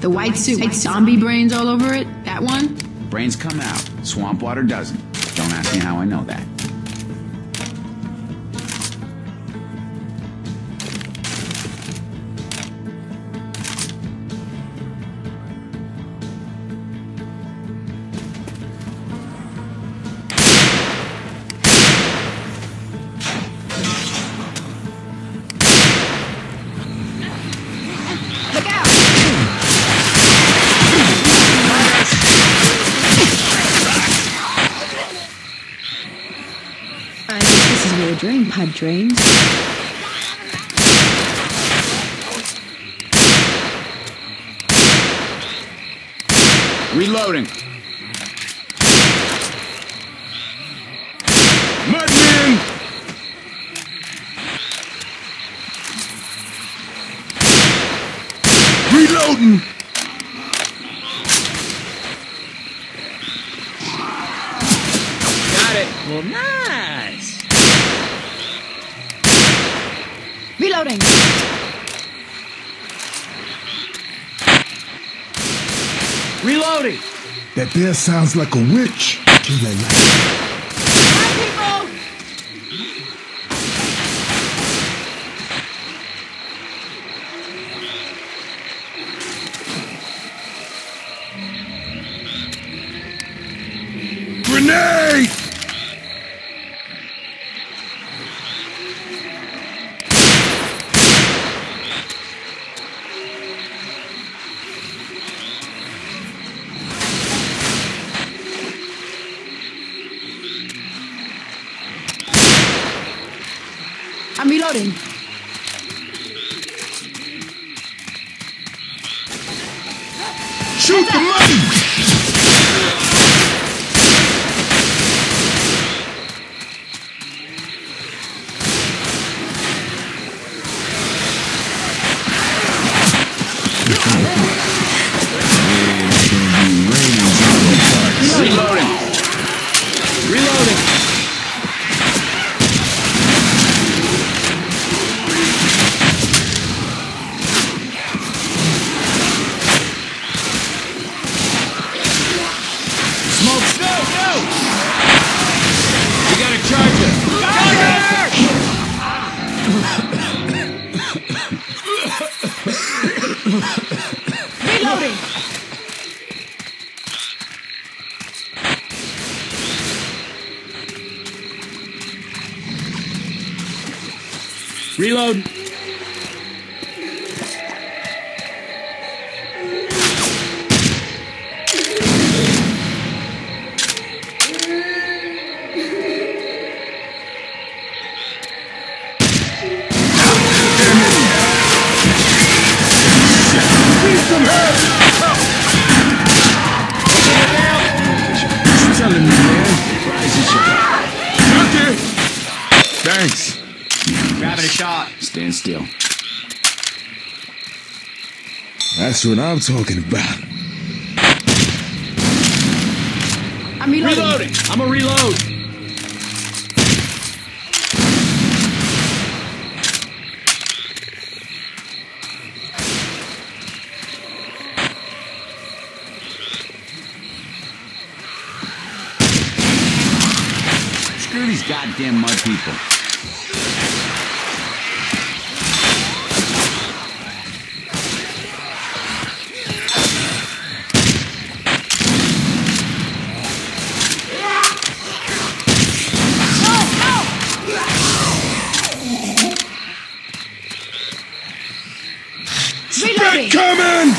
the white suit, white zombie brains all over it? That one? Brains come out, swamp water doesn't. Don't ask me how I know that. The drain. Reloading. Mudman! Reloading! Got it. Well, nice. Reloading! Reloading. That there sounds like a witch. Reload. Still. That's what I'm talking about. I'm reloading. Reloading. I'm a reload. Screw these goddamn mud people.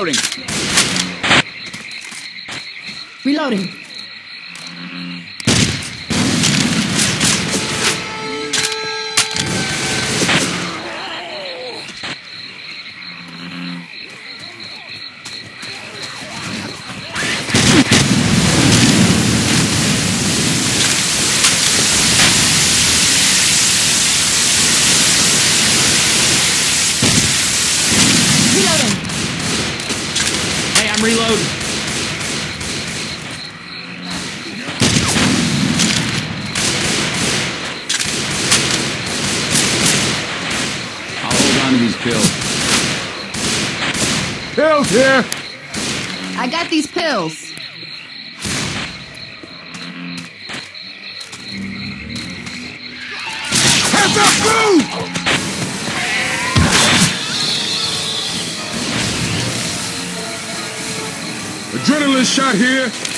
Reloading. Reloading! I'm reloading. I'll hold on to these pills. Here. I got these pills. Hands up, move! Adrenaline shot here.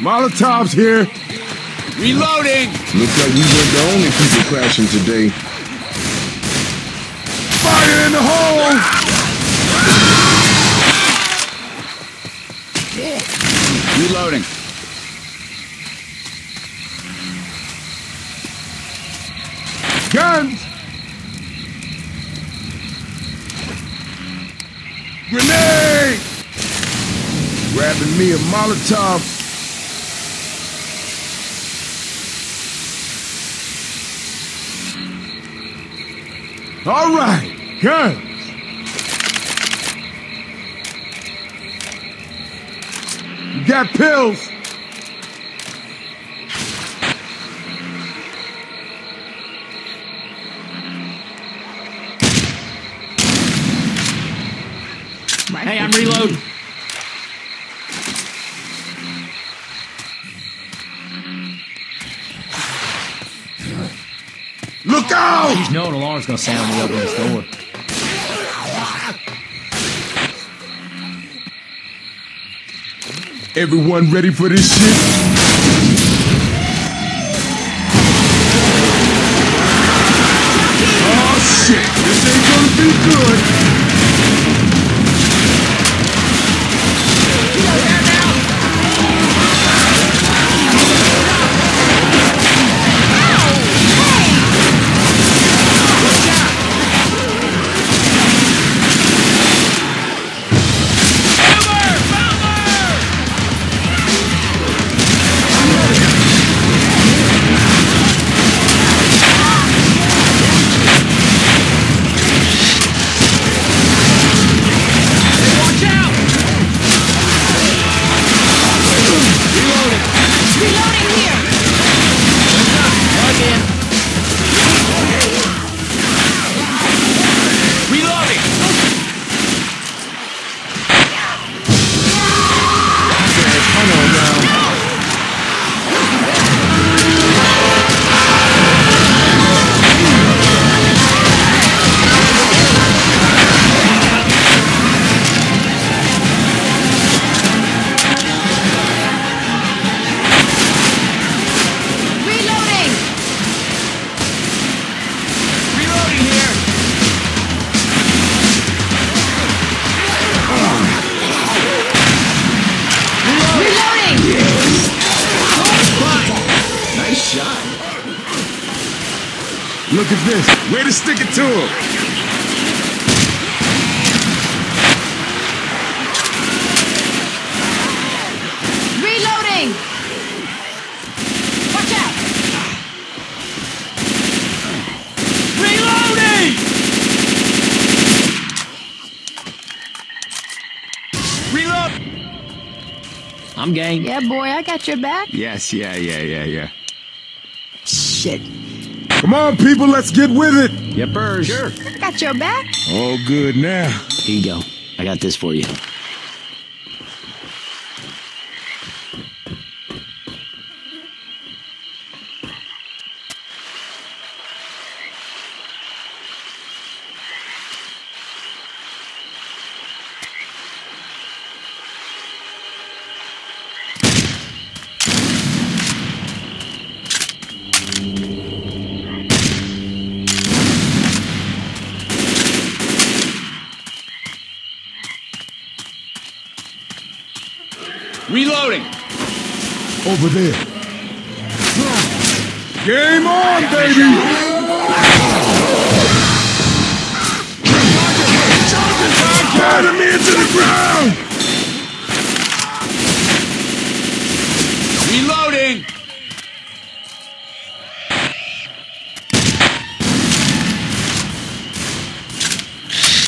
Molotovs here. Reloading! Looks like we weren't the only people crashing today. Fire in the hole! Reloading. Guns! Grenade! Grabbing me a Molotov. All right, guns. You got pills. Hey, I'm reloading. Look out! Jeez, no, an alarm's gonna sound when we open this door. Everyone ready for this shit? Oh shit, this ain't gonna be good. Stick it to him. Reloading. Watch out. Reloading. Reload. I'm game. Yeah, boy, I got your back. Yes, yeah, yeah, yeah, yeah. Shit. Come on, people, let's get with it. Yep, Sure. I got your back. All good now. Here you go. I got this for you. Reloading. Over there. Game on, baby! Charge him into the ground! Reloading!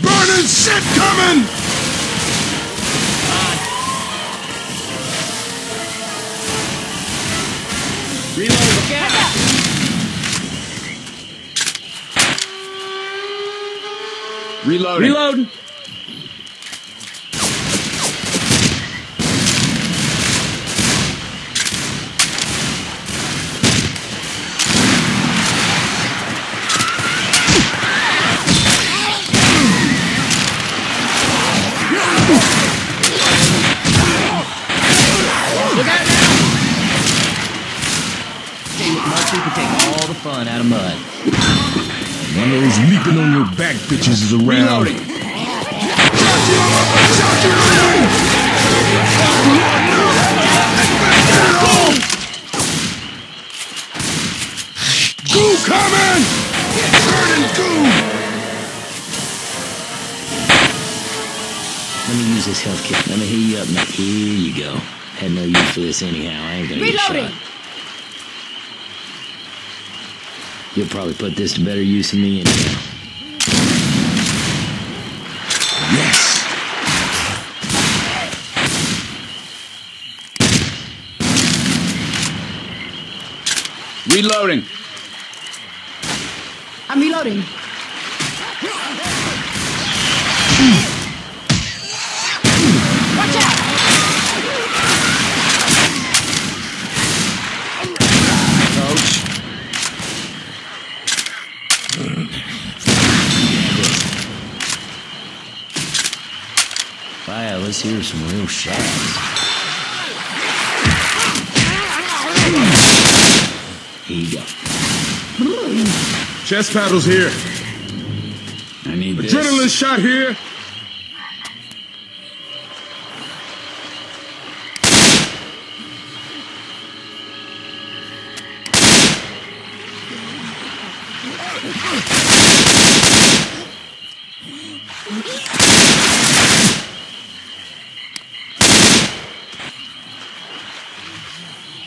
Burning shit coming! Reload. Reload. One of those leaping on your back bitches is around. Reloading. Goo coming! Burning goo! Let me use this health kit. Let me heal you up. Now, here you go. Had no use for this anyhow. I ain't gonna Reloading. get shot. You'll probably put this to better use than me anyhow. Yes! Reloading. I'm reloading. Hmm. Let's hear some real shots. Here you go. Chest paddles here. I need this. Adrenaline shot here.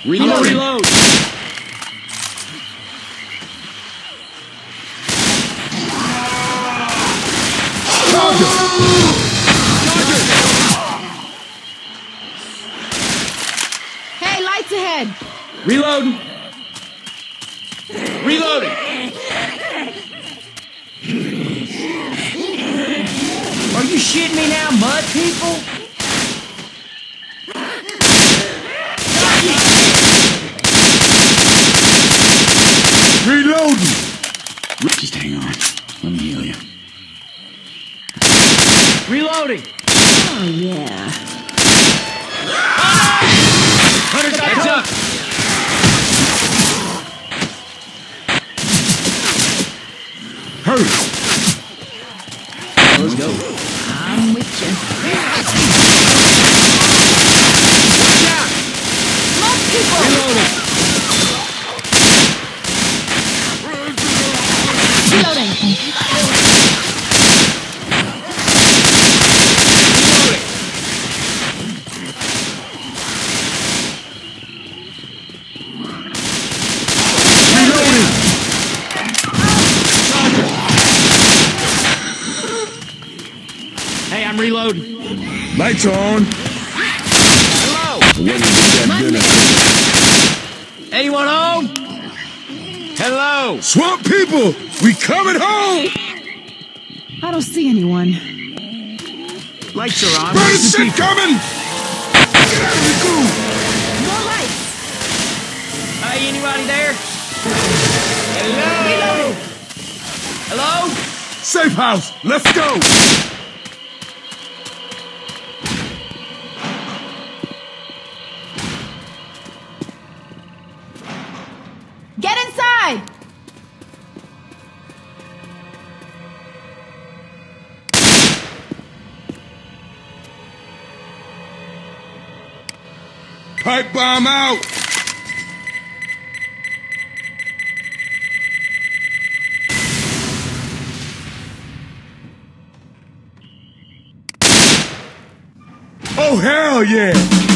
Reloading. Reload. Hey, lights ahead! Reloading. Reloading. Are you shitting me now, mud people? Reloading. Just hang on. Let me heal you. Reloading. Oh, yeah. Hey, I'm reloading. Lights on. Hello. When did that dinner? Anyone home? Hello. Swamp people, we coming home. I don't see anyone. Lights are on. Burn Where's shit people? coming. Get out of the goo. More lights! Hey, anybody there? Hello. Hello. Safe house. Let's go. Pipe bomb out. Oh hell yeah!